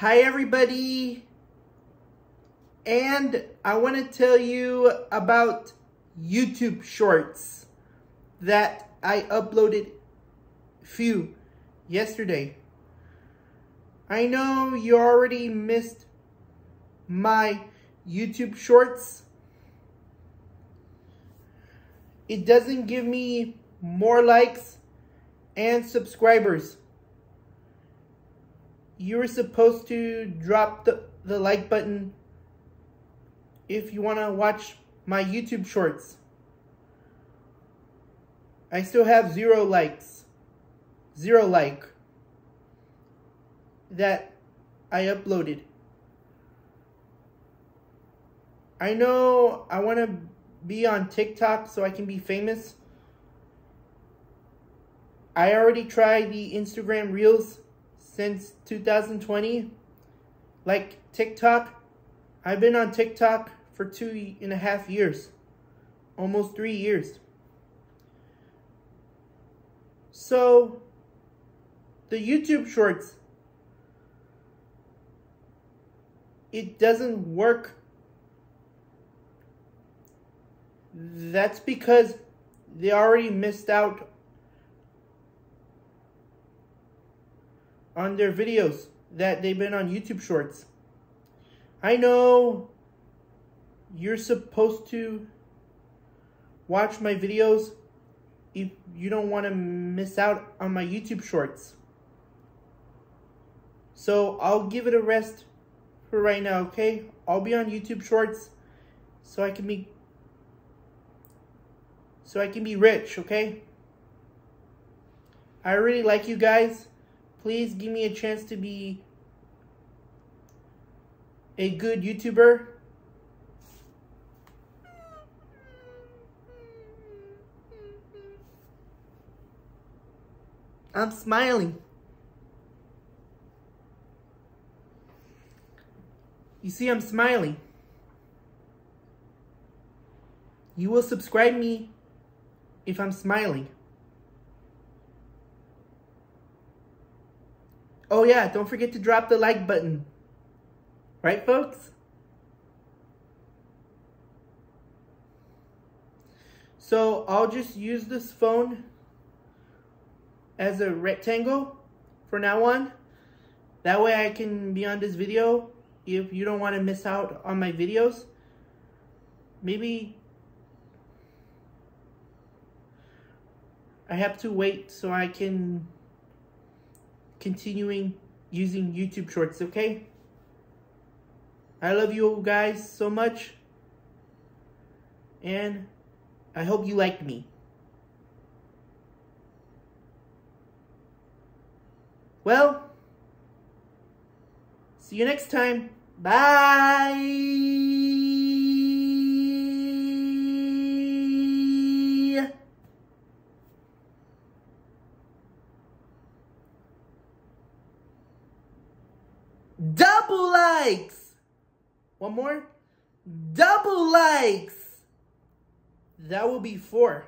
Hi, everybody. And I want to tell you about YouTube Shorts that I uploaded few yesterday. I know you already missed my YouTube Shorts. It doesn't give me more likes and subscribers you're supposed to drop the, the like button if you want to watch my YouTube shorts. I still have zero likes. Zero like. That I uploaded. I know I want to be on TikTok so I can be famous. I already tried the Instagram Reels since 2020. Like TikTok, I've been on TikTok for two and a half years, almost three years. So, the YouTube Shorts, it doesn't work. That's because they already missed out on their videos that they've been on YouTube Shorts. I know you're supposed to watch my videos if you don't want to miss out on my YouTube Shorts. So I'll give it a rest for right now, okay? I'll be on YouTube Shorts so I can be so I can be rich, okay? I really like you guys. Please give me a chance to be a good YouTuber. I'm smiling. You see, I'm smiling. You will subscribe me if I'm smiling. Oh yeah, don't forget to drop the like button. Right, folks? So I'll just use this phone as a rectangle for now on. That way I can be on this video if you don't want to miss out on my videos. Maybe I have to wait so I can continuing using YouTube Shorts, okay? I love you guys so much. And I hope you liked me. Well, see you next time. Bye! Likes. One more. Double likes. That will be four.